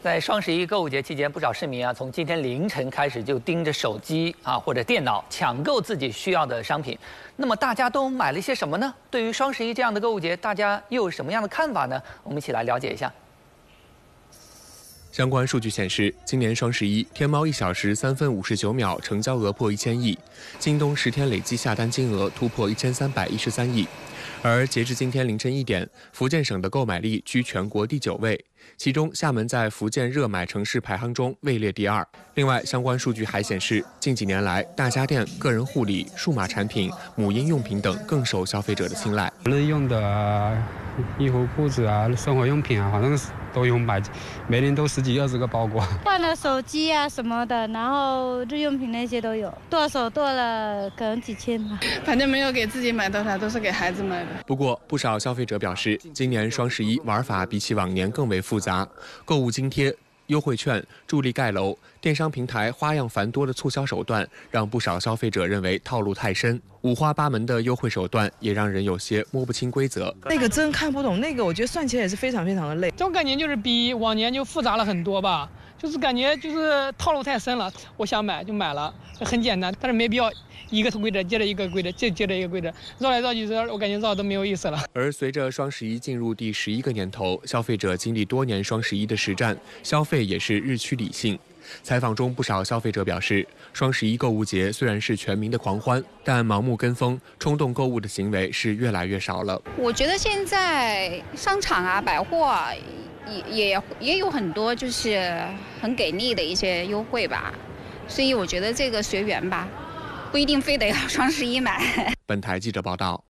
在双十一购物节期间，不少市民啊，从今天凌晨开始就盯着手机啊或者电脑抢购自己需要的商品。那么大家都买了些什么呢？对于双十一这样的购物节，大家又有什么样的看法呢？我们一起来了解一下。相关数据显示，今年双十一，天猫一小时三分五十九秒成交额破一千亿，京东十天累计下单金额突破一千三百一十三亿。而截至今天凌晨一点，福建省的购买力居全国第九位，其中厦门在福建热买城市排行中位列第二。另外，相关数据还显示，近几年来，大家电、个人护理、数码产品、母婴用品等更受消费者的青睐。日用的衣服、裤子啊，生活用品啊，反正是。都有买，每年都十几二十个包裹。换了手机啊什么的，然后日用品那些都有，剁手剁了可能几千吧。反正没有给自己买多少，都是给孩子买的。不过不少消费者表示，今年双十一玩法比起往年更为复杂，购物津贴。优惠券、助力盖楼、电商平台花样繁多的促销手段，让不少消费者认为套路太深。五花八门的优惠手段也让人有些摸不清规则。那个真看不懂，那个我觉得算起来也是非常非常的累。这种感觉就是比往年就复杂了很多吧，就是感觉就是套路太深了。我想买就买了，很简单，但是没必要。一个规则接着一个规则，接接着一个规则，绕来绕去，我感觉绕都没有意思了。而随着双十一进入第十一个年头，消费者经历多年双十一的实战，消费也是日趋理性。采访中，不少消费者表示，双十一购物节虽然是全民的狂欢，但盲目跟风、冲动购物的行为是越来越少了。我觉得现在商场啊、百货也也也有很多就是很给力的一些优惠吧，所以我觉得这个随缘吧。不一定非得要双十一买。本台记者报道。